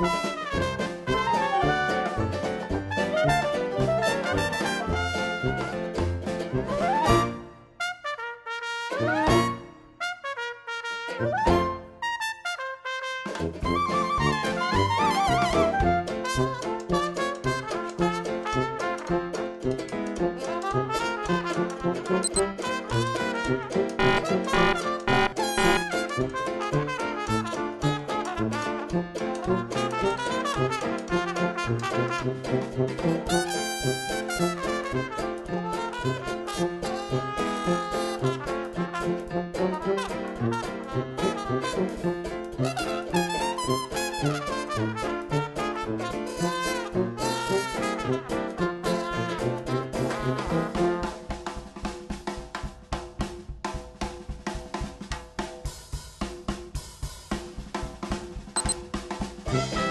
Thank you. Thank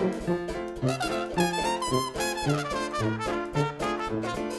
Thank you.